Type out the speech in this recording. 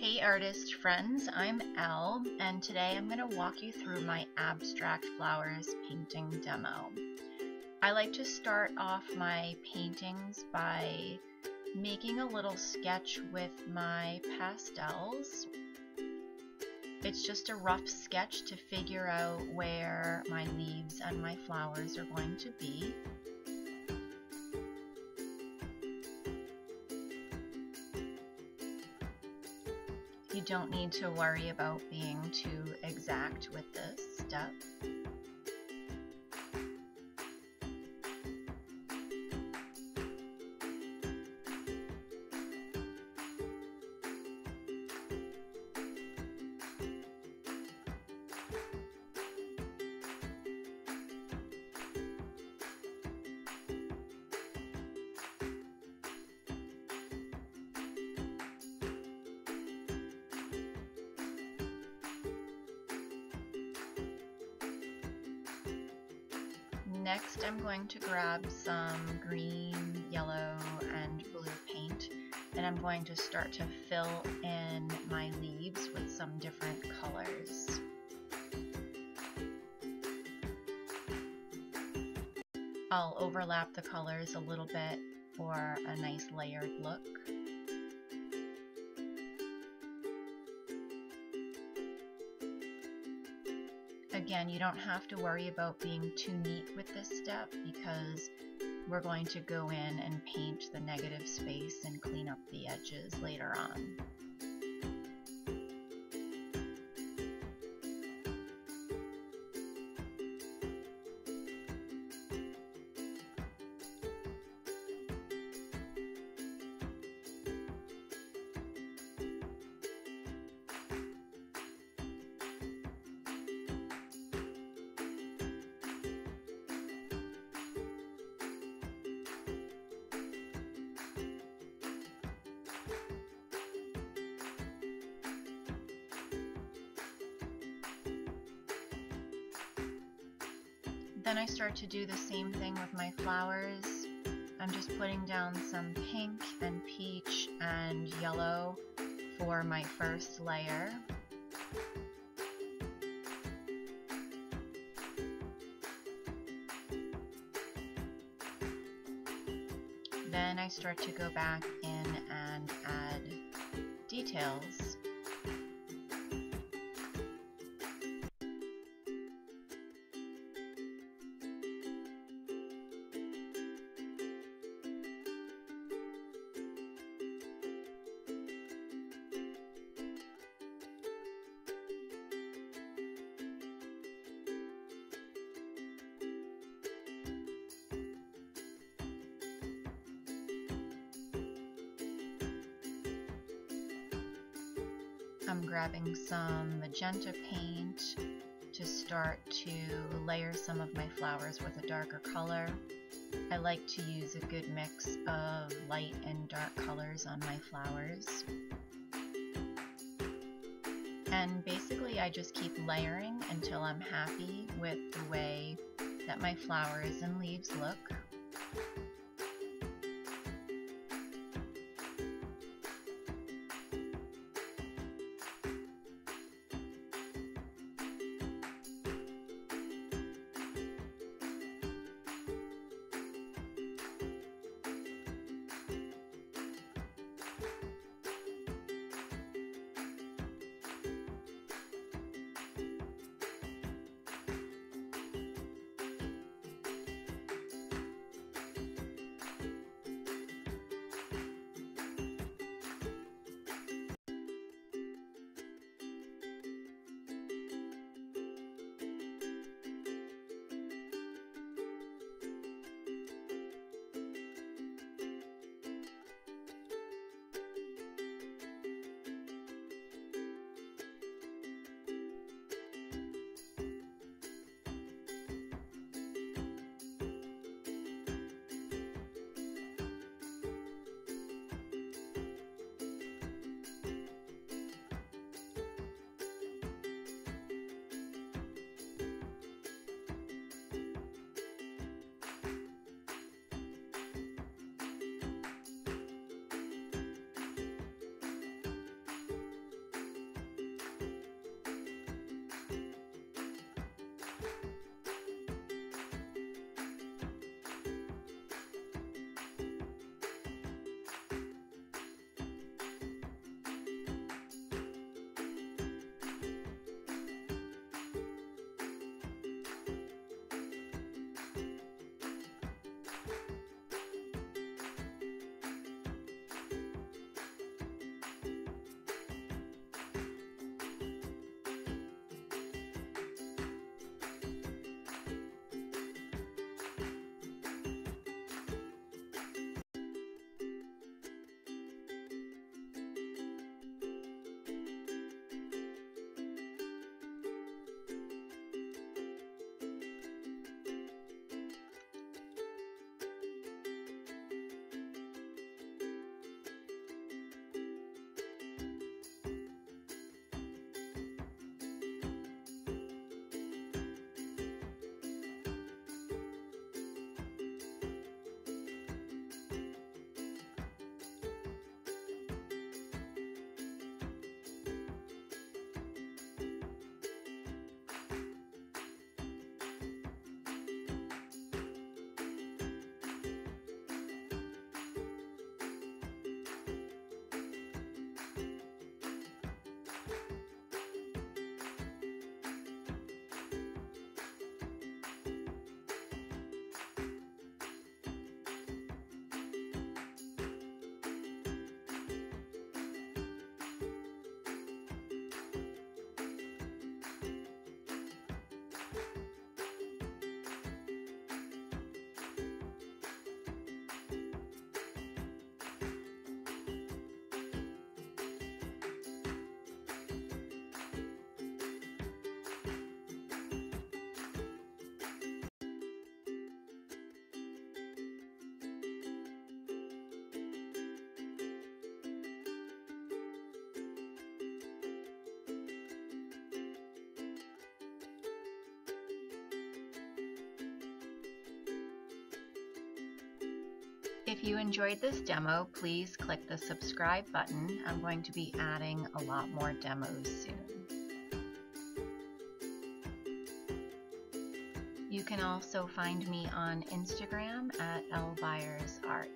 Hey artist friends, I'm Elle, and today I'm going to walk you through my abstract flowers painting demo. I like to start off my paintings by making a little sketch with my pastels. It's just a rough sketch to figure out where my leaves and my flowers are going to be. You don't need to worry about being too exact with this step. Next I'm going to grab some green, yellow, and blue paint and I'm going to start to fill in my leaves with some different colors. I'll overlap the colors a little bit for a nice layered look. Again, you don't have to worry about being too neat with this step because we're going to go in and paint the negative space and clean up the edges later on. Then I start to do the same thing with my flowers. I'm just putting down some pink and peach and yellow for my first layer. Then I start to go back in and add details. I'm grabbing some magenta paint to start to layer some of my flowers with a darker color. I like to use a good mix of light and dark colors on my flowers. And basically I just keep layering until I'm happy with the way that my flowers and leaves look. If you enjoyed this demo, please click the subscribe button. I'm going to be adding a lot more demos soon. You can also find me on Instagram at Art.